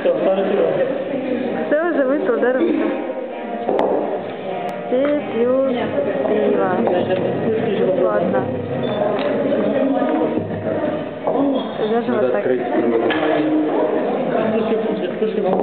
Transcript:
Все, ставлю сюда. Все, уже выпил, да, Ромка? Все пьют пиво. Ладно. Даже вот так. открыть провода. Слушай, давай.